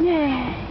Yeah.